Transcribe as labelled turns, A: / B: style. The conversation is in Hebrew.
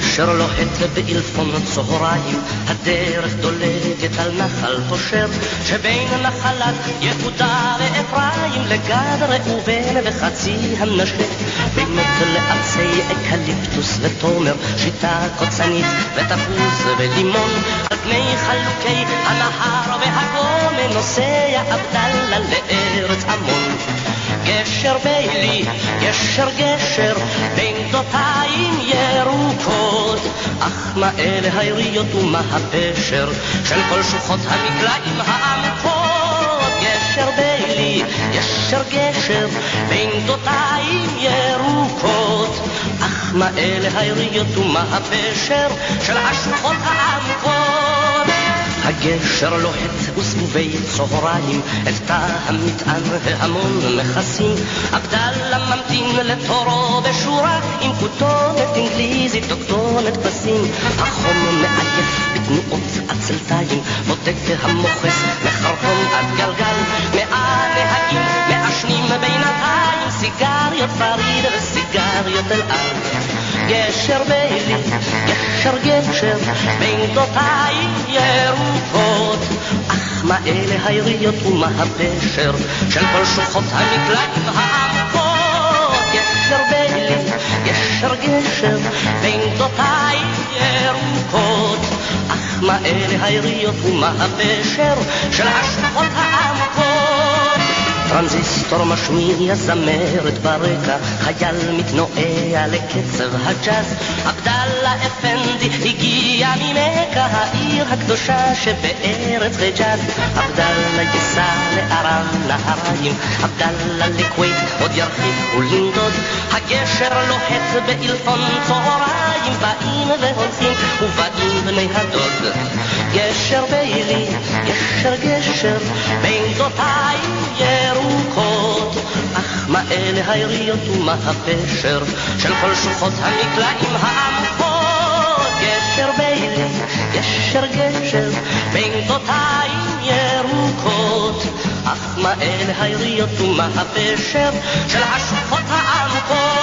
A: הגשר לוהט באלפון צהריים, הדרך דולגת על נחל פושר, שבין נחלת יהודה ואפרים לגד ראובן וחצי המנשה, באמת לעצי אקליפטוס ותומר, שיטה קוצנית ותפוז ולימון, על פני חלוקי הנהר והגומן נוסע עבדאללה עמון. בילי, גשר גשר, בין גדותיים ירוקות. אך מה אלה היריות ומה הפשר של כל שוחות המקלעים העמקות? גשר בילי, גשר גשר, בין גדותיים ירוקות. אך מה אלה היריות ומה הפשר של השוחות העמקות? הגשר לוהט וסבובי צהריים, את תא המטען והמון מכסים. עבדאללה ממתין לתורו בשורה, עם כותונת אנגליזית או כבשים. החום מעייף בתנועות עצלתיים, בודק המוכס מחרטום עד גלגל. מאה נהגים מעשנים בינתיים, סיגריות פריד וסיגריות אל על. גשר בילי, גשר גשר, בין גדותיים ירוקות. אך מה אלה היריות ומה הפשר של כל שוחות המקלעים העמקות? גשר בילי, גשר גשר, בין גדותיים ירוקות. אך מה אלה היריות ומה הפשר של השוחות העמקות? טרנזיסטור משמיע זמרת ברקע, חייל מתנועע לקצב הג'אז. עבדאללה אפנדי הגיע ממכה, העיר הקדושה שבארץ חיג'אז. עבדאללה ייסע לארם נהריים, עבדאללה לכווית עוד ירחיק ולנדוד. הגשר לוהט באלפון צהריים, באים והולכים ובאים בני הדוד. גשר בילי, גשר גשר, בין מה אלה היריות ומה הפשר של כל שוחות המקלעים העמקות? גשר בילי, גשר גשר, בין גדותיים ירוקות. אך מה אלה היריות ומה הפשר של השוחות העמקות?